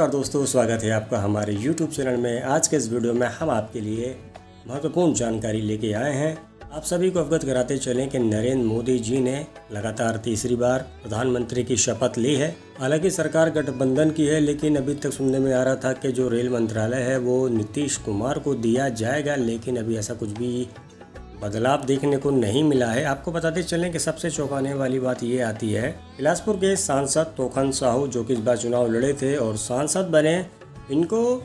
नमस्कार दोस्तों, स्वागत है आपका हमारे YouTube चैनल में। आज के इस वीडियो में हम आपके लिए महत्वपूर्ण जानकारी लेके आए हैं। आप सभी को अवगत कराते चलें कि नरेंद्र मोदी जी ने लगातार तीसरी बार प्रधानमंत्री की शपथ ली है। हालाँकि सरकार गठबंधन की है, लेकिन अभी तक सुनने में आ रहा था कि जो रेल मंत्रालय है, वो नीतीश कुमार को दिया जाएगा, लेकिन अभी ऐसा कुछ भी बदलाव देखने को नहीं मिला है। आपको बताते चलें कि सबसे चौंकाने वाली बात ये आती है, बिलासपुर के सांसद तोखन साहू, जो कि इस बार चुनाव लड़े थे और सांसद बने, इनको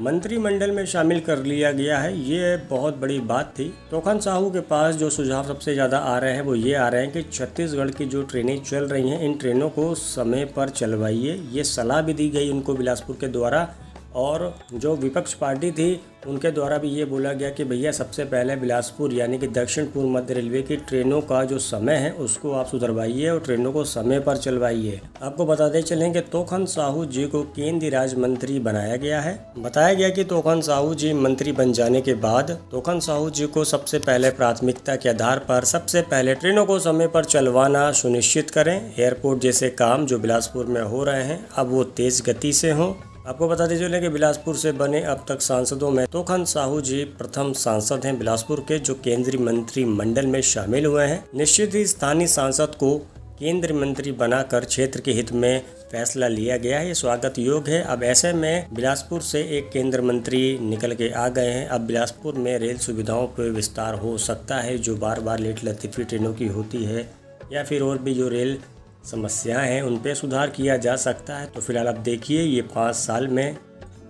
मंत्रिमंडल में शामिल कर लिया गया है। ये बहुत बड़ी बात थी। तोखन साहू के पास जो सुझाव सबसे ज़्यादा आ रहे हैं, वो ये आ रहे हैं कि छत्तीसगढ़ की जो ट्रेनें चल रही हैं, इन ट्रेनों को समय पर चलवाइए। ये सलाह भी दी गई उनको बिलासपुर के द्वारा। और जो विपक्ष पार्टी थी, उनके द्वारा भी ये बोला गया कि भैया सबसे पहले बिलासपुर, यानी कि दक्षिण पूर्व मध्य रेलवे की ट्रेनों का जो समय है, उसको आप सुधरवाइए और ट्रेनों को समय पर चलवाइए। आपको बताते चलें कि तोखन साहू जी को केंद्रीय राज्य मंत्री बनाया गया है। बताया गया कि तोखन साहू जी मंत्री बन जाने के बाद, तोखन साहू जी को सबसे पहले प्राथमिकता के आधार पर सबसे पहले ट्रेनों को समय पर चलवाना सुनिश्चित करें। एयरपोर्ट जैसे काम जो बिलासपुर में हो रहे हैं, अब वो तेज गति से हों। आपको बताते चले कि बिलासपुर से बने अब तक सांसदों में तोखन साहू जी प्रथम सांसद हैं बिलासपुर के, जो केंद्रीय मंत्री मंडल में शामिल हुए हैं। निश्चित ही स्थानीय सांसद को केंद्रीय मंत्री बनाकर क्षेत्र के हित में फैसला लिया गया है। स्वागत योग्य है। अब ऐसे में बिलासपुर से एक केंद्र मंत्री निकल के आ गए हैं। अब बिलासपुर में रेल सुविधाओं पर विस्तार हो सकता है, जो बार बार लेट लतीफ़ी ट्रेनों की होती है, या फिर और भी जो रेल समस्याएँ हैं, उन पर सुधार किया जा सकता है। तो फ़िलहाल आप देखिए, ये पाँच साल में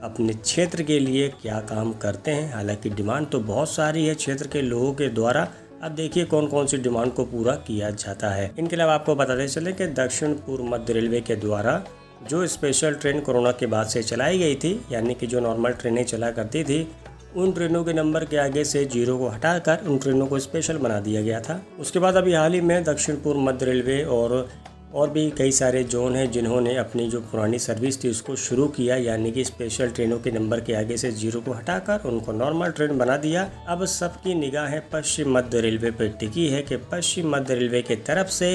अपने क्षेत्र के लिए क्या काम करते हैं। हालाँकि डिमांड तो बहुत सारी है क्षेत्र के लोगों के द्वारा। अब देखिए कौन कौन सी डिमांड को पूरा किया जाता है। इनके अलावा आपको बताते चले कि दक्षिण पूर्व मध्य रेलवे के द्वारा जो स्पेशल ट्रेन कोरोना के बाद से चलाई गई थी, यानी कि जो नॉर्मल ट्रेनें चला करती थी, उन ट्रेनों के नंबर के आगे से ज़ीरो को हटाकर उन ट्रेनों को स्पेशल बना दिया गया था। उसके बाद अभी हाल ही में दक्षिण पूर्व मध्य रेलवे और और भी कई सारे जोन हैं जिन्होंने अपनी जो पुरानी सर्विस थी उसको शुरू किया, यानी कि स्पेशल ट्रेनों के नंबर के आगे से ज़ीरो को हटाकर उनको नॉर्मल ट्रेन बना दिया। अब सबकी निगाहें पश्चिम मध्य रेलवे पर टिकी है कि पश्चिम मध्य रेलवे की तरफ़ से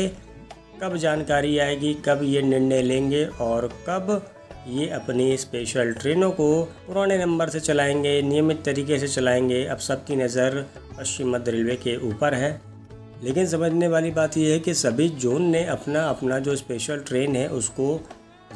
कब जानकारी आएगी, कब ये निर्णय लेंगे और कब ये अपनी स्पेशल ट्रेनों को पुराने नंबर से चलाएँगे, नियमित तरीके से चलाएँगे, अब सबकी नज़र पश्चिम मध्य रेलवे के ऊपर है। लेकिन समझने वाली बात यह है कि सभी जोन ने अपना अपना जो स्पेशल ट्रेन है, उसको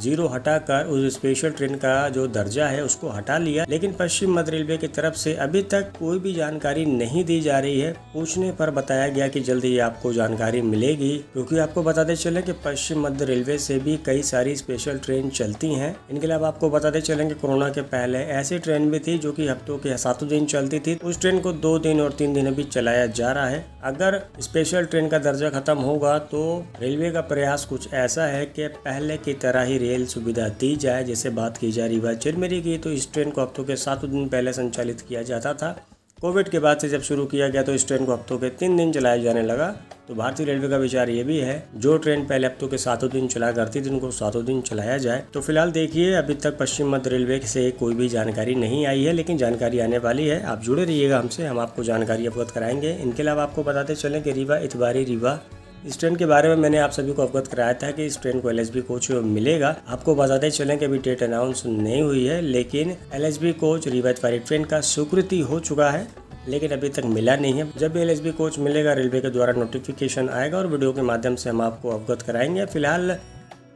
ज़ीरो हटाकर उस स्पेशल ट्रेन का जो दर्जा है उसको हटा लिया। लेकिन पश्चिम मध्य रेलवे की तरफ़ से अभी तक कोई भी जानकारी नहीं दी जा रही है। पूछने पर बताया गया कि जल्द ही आपको जानकारी मिलेगी। क्योंकि आपको बताते चले कि पश्चिम मध्य रेलवे से भी कई सारी स्पेशल ट्रेन चलती हैं। इनके अलावा आपको बताते चले कि कोरोना के पहले ऐसी ट्रेन भी थी जो की हफ्तों के सातों दिन चलती थी। उस ट्रेन को दो दिन और तीन दिन अभी चलाया जा रहा है। अगर स्पेशल ट्रेन का दर्जा खत्म होगा तो रेलवे का प्रयास कुछ ऐसा है कि पहले की तरह ही रेल सुविधा दी जाए, जैसे बात की जा रही बात चिरमेरी की तो इस ट्रेन को हफ्तों के सातों दिन पहले संचालित किया जाता था। कोविड के बाद से जब शुरू किया गया तो इस ट्रेन को हफ्तों के तीन दिन चलाया जाने लगा। तो भारतीय रेलवे का विचार ये भी है, जो ट्रेन पहले हफ्तों के सातों दिन चला करती थी उनको सातों दिन चलाया जाए। तो फ़िलहाल देखिए, अभी तक पश्चिम मध्य रेलवे से कोई भी जानकारी नहीं आई है, लेकिन जानकारी आने वाली है। आप जुड़े रहिएगा हमसे, हम आपको जानकारी अवगत कराएँगे। इनके अलावा आपको बताते चलें कि रीवा इतवारी रीवा इस ट्रेन के बारे में मैंने आप सभी को अवगत कराया था कि इस ट्रेन को एल कोच मिलेगा। आपको बताते चलें कि अभी डेट अनाउंस नहीं हुई है, लेकिन एल कोच रिवायत वाली ट्रेन का स्वीकृति हो चुका है, लेकिन अभी तक मिला नहीं है। जब भी एल कोच मिलेगा रेलवे के द्वारा नोटिफिकेशन आएगा और वीडियो के माध्यम से हम आपको अवगत कराएँगे। फ़िलहाल,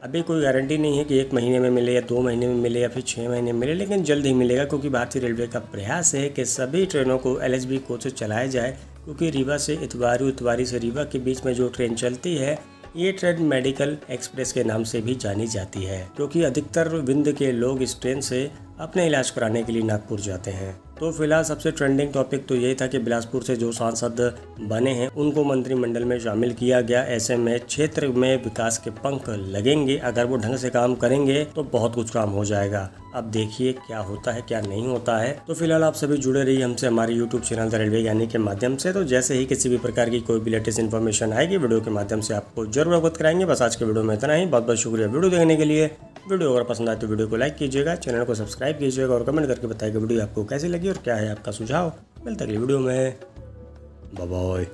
अभी कोई गारंटी नहीं है कि एक महीने में मिले या दो महीने में मिले या फिर छः महीने में मिले, लेकिन जल्द ही मिलेगा, क्योंकि भारतीय रेलवे का प्रयास है कि सभी ट्रेनों को एल कोच चलाया जाए। क्योंकि रीवा से इतवारी उतवारी से रीवा के बीच में जो ट्रेन चलती है, ये ट्रेन मेडिकल एक्सप्रेस के नाम से भी जानी जाती है क्योंकि अधिकतर विंध्य के लोग इस ट्रेन से अपने इलाज कराने के लिए नागपुर जाते हैं। तो फ़िलहाल सबसे ट्रेंडिंग टॉपिक तो यही था कि बिलासपुर से जो सांसद बने हैं, उनको मंत्रिमंडल में शामिल किया गया। ऐसे में क्षेत्र में विकास के पंख लगेंगे। अगर वो ढंग से काम करेंगे तो बहुत कुछ काम हो जाएगा। अब देखिए क्या होता है, क्या नहीं होता है। तो फ़िलहाल आप सभी जुड़े रहिए हमसे हमारे यूट्यूब चैनल द रेलवे यानी के माध्यम से। तो जैसे ही किसी भी प्रकार की कोई भी लेटेस्ट इन्फॉर्मेशन आएगी वीडियो के माध्यम से आपको ज़रूर अवगत कराएँगे। बस आज के वीडियो में इतना ही। बहुत बहुत शुक्रिया वीडियो देखने के लिए। वीडियो अगर पसंद आए तो वीडियो को लाइक कीजिएगा, चैनल को सब्सक्राइब कीजिएगा और कमेंट करके बताएगा वीडियो आपको कैसी लगी और क्या है आपका सुझाव। मिलता अगली वीडियो में। बाय